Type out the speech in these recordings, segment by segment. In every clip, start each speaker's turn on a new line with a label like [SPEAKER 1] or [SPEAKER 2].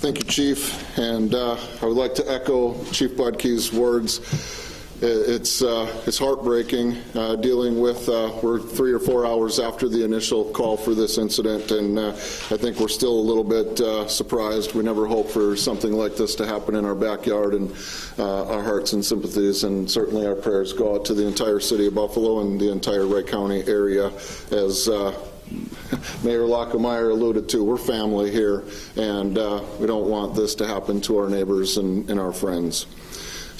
[SPEAKER 1] Thank you, Chief. And uh, I would like to echo Chief Budke's words. It's, uh, it's heartbreaking uh, dealing with, uh, we're three or four hours after the initial call for this incident, and uh, I think we're still a little bit uh, surprised. We never hoped for something like this to happen in our backyard, and uh, our hearts and sympathies, and certainly our prayers go out to the entire city of Buffalo and the entire Wright County area as Mayor Lachermeier alluded to, we're family here, and uh, we don't want this to happen to our neighbors and and our friends.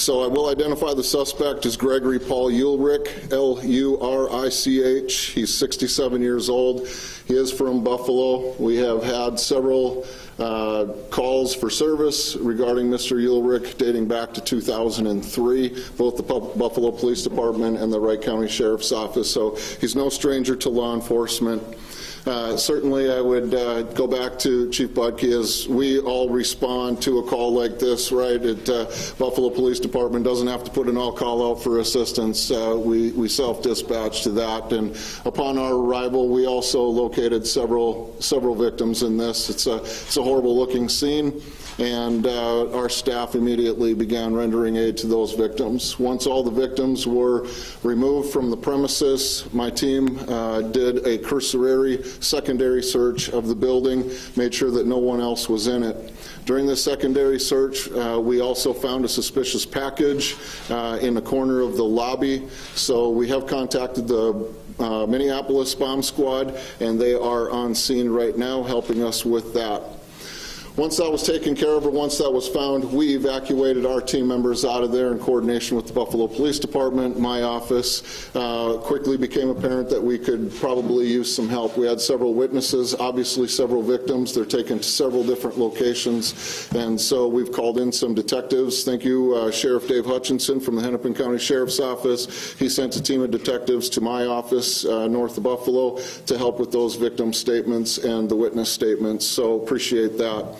[SPEAKER 1] So I will identify the suspect as Gregory Paul Ulrich, L-U-R-I-C-H. He's 67 years old. He is from Buffalo. We have had several uh, calls for service regarding Mr. Ulrich dating back to 2003, both the Buffalo Police Department and the Wright County Sheriff's Office. So he's no stranger to law enforcement. Uh, Certainly, I would uh, go back to Chief Budke, as we all respond to a call like this, right? It, uh, Buffalo Police Department doesn't have to put an all-call out for assistance. Uh, We we self-dispatch to that, and upon our arrival, we also located several several victims in this. It's a it's a horrible-looking scene, and uh, our staff immediately began rendering aid to those victims. Once all the victims were removed from the premises, my team uh, did a cursory secondary search of the building, made sure that no one else was in it. During this secondary search, uh, we also found a suspicious package uh, in the corner of the lobby, so we have contacted the uh, Minneapolis Bomb Squad, and they are on scene right now helping us with that. Once that was taken care of, or once that was found, we evacuated our team members out of there in coordination with the Buffalo Police Department, my office. Uh, Quickly became apparent that we could probably use some help. We had several witnesses, obviously several victims. They're taken to several different locations, and so we've called in some detectives. Thank you, uh, Sheriff Dave Hutchinson from the Hennepin County Sheriff's Office. He sent a team of detectives to my office uh, north of Buffalo to help with those victim statements and the witness statements, so appreciate that.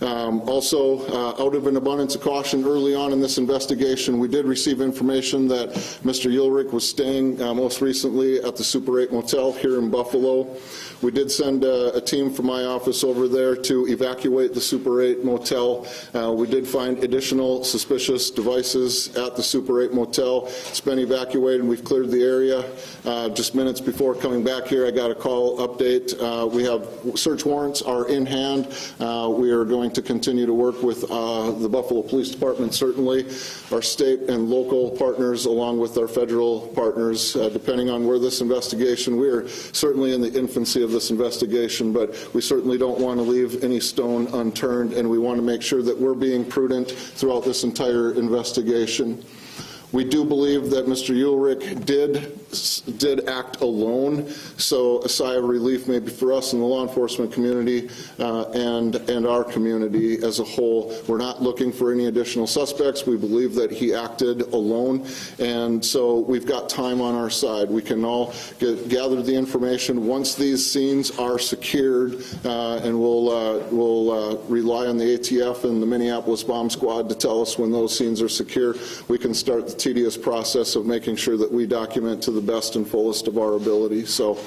[SPEAKER 1] Um, Also, uh, out of an abundance of caution, early on in this investigation, we did receive information that Mr. Ulrich was staying uh, most recently at the Super 8 Motel here in Buffalo. We did send a a team from my office over there to evacuate the Super 8 Motel. Uh, We did find additional suspicious devices at the Super 8 Motel. It's been evacuated, we've cleared the area. Uh, Just minutes before coming back here, I got a call update. Uh, We have, search warrants are in hand. Uh, We are going to continue to work with uh, the Buffalo Police Department, certainly, our state and local partners, along with our federal partners, uh, depending on where this investigation, we are certainly in the infancy of this investigation, but we certainly don't want to leave any stone unturned, and we want to make sure that we're being prudent throughout this entire investigation. We do believe that Mr. Ulrich did, did act alone, so a sigh of relief maybe for us in the law enforcement community uh, and, and our community as a whole. We're not looking for any additional suspects. We believe that he acted alone, and so we've got time on our side. We can all get- gather the information. Once these scenes are secured, uh, and we'll, uh, we'll uh, rely on the ATF and the Minneapolis Bomb Squad to tell us when those scenes are secure, we can start the tedious process of making sure that we document to the best and fullest of our ability. So,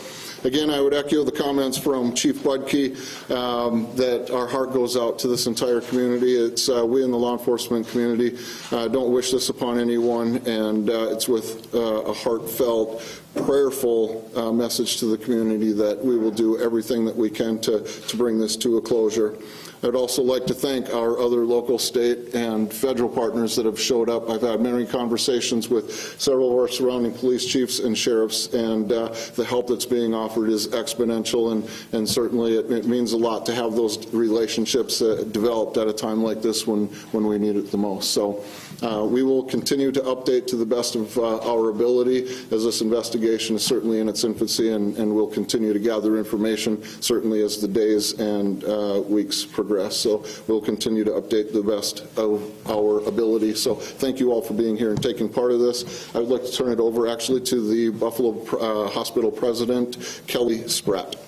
[SPEAKER 1] again, I would echo the comments from Chief Budke um, that our heart goes out to this entire community. It's, uh, we in the law enforcement community uh, don't wish this upon anyone, and uh, it's with uh, a heartfelt, prayerful uh, message to the community that we will do everything that we can to, to bring this to a closure. I'd also like to thank our other local, state, and federal partners that have showed up. I've had many conversations with several of our surrounding police chiefs and sheriffs, and uh, the help that's being offered is exponential, and, and certainly it, it means a lot to have those relationships uh, developed at a time like this when, when we need it the most. So uh, we will continue to update to the best of uh, our ability as this investigation is certainly in its infancy, and, and we'll continue to gather information certainly as the days and uh, weeks progress. So we'll continue to update the best of our ability. So thank you all for being here and taking part of this. I would like to turn it over actually to the Buffalo uh, Hospital President, Kelly Spratt.